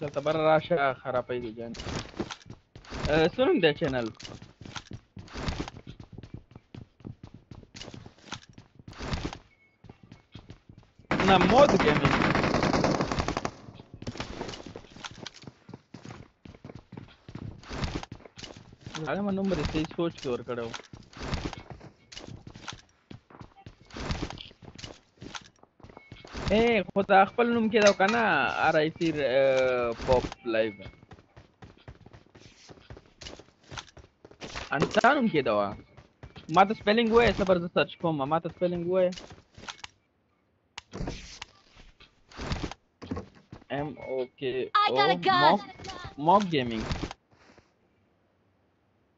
دلته بر راشه خرابې دي جان سرم د چینل نه مود ګیمینګ هغه نوم به دې سوچ کې ور کړو اے خدا خپل نوم کې دا کنه ار آی سی پاپ لایو انسانم کې دا ما ته سپیلینګ وای صبر ز سرچ کوم ما ته سپیلینګ وای ام او کې او ماک ماک گیمینګ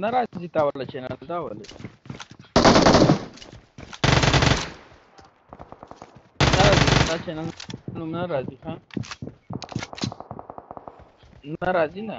نه راځي تا ولا چینل دا ولې نه راځي تا چینل نوم نه راځي ښه نه راځي نه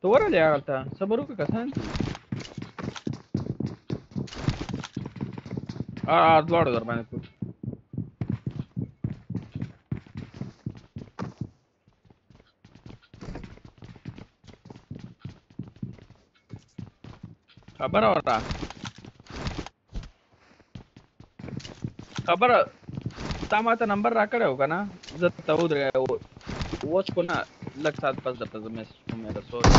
ته ورلې هغه ته صبر وکړه کسان ا ا دواړو در باندې کوټ خبره وره خبره تا ما ته نمبر راکړی و که نه زه ته ودرېږی اوس خو نه لږ ساعت پس درته زه میسج کوم یاره سوري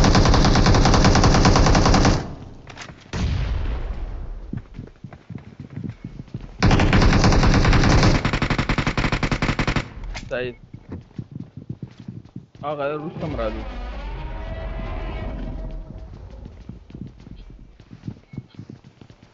صحیح هغه وروسته هم راځو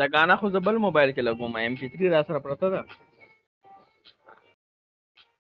دا غانا خو زه بل موبایل کې لګوم ایم پی 3 را سره پرته ده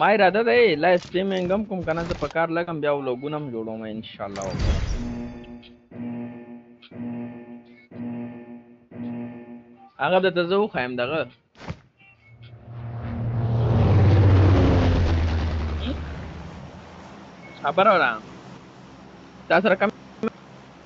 ما اراده ده لایو سټریمینګ هم کوم کنه زه په کار لګم بیا ولوګونه هم جوړوم ان شاء الله هغه د تزو خایم دغه خبر اورم تاسو رقم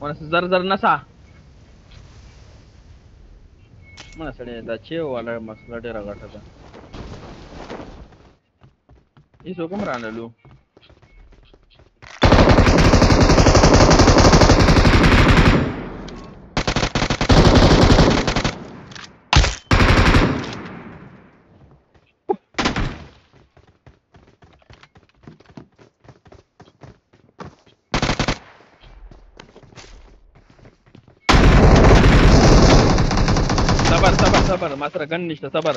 ونه زر زر نه سا منه سړی دا چې والا مسله ډېره غټه ده هیڅ کوم رانه لو صبر صبر صبر ما سره ګن نشته صبر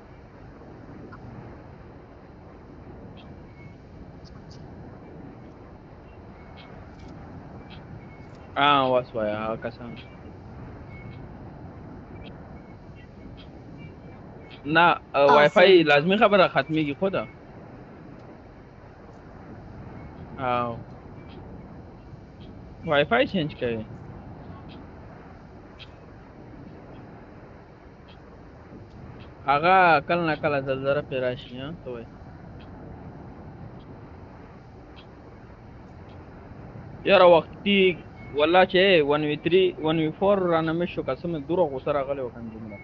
Ah, was war ja, Kassam. نه وای فای لازمی خبره ختمیږي خو ده او وای فای چینج کوي هغه کله نه کله زلزله پې راشي ها ته وایي یاره وختي والله چې 1v3 1v4 رانه مې شو قسم دوره غوسه راغلی وکم جمله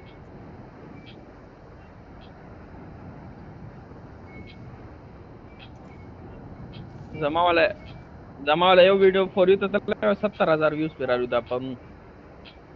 زما ولا زما ولا یو ویډیو فور یو ته 70000 ویوز پر راوړو دا پرون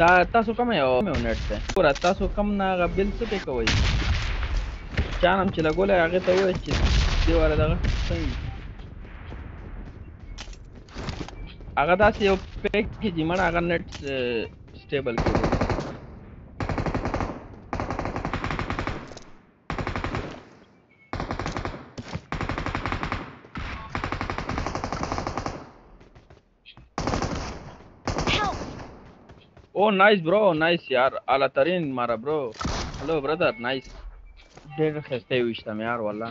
دا تاسو کوم یو میونټ ته ګور تاسو کم نه غبل څه ته کوي چانم چې لګول هغه ته وای چې دی وره دغه څنګه هغه داسې یو پیک کې دی مړ هغه نت سټیبل کې او نایس برو نایس یار اعلی ترین مارا برو هلو برادر نایس ډېر خسته ویشتم یار والله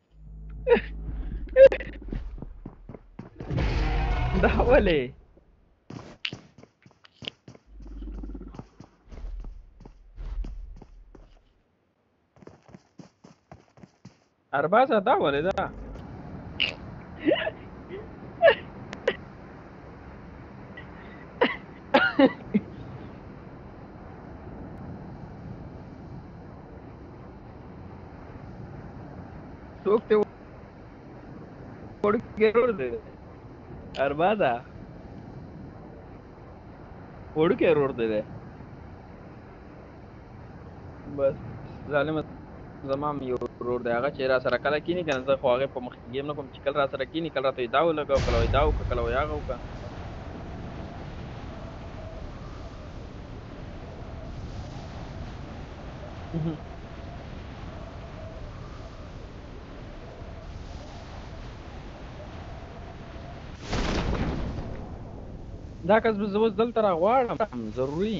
دا ولې اربازه دا ولې دا څوک ته وړکې ور دی اربا ده وړکې ور دی بس ظالم زمام یو ورور دی هغه چې را سره کله کینی کنه زه خو هغه په مخ ګیم نه کوم چې کله را سره کینی کله راته دا ولګاو کله وای دا وکړه کله وای هغه وکړه دا کس به زه اوس دلته را غواړم ضروري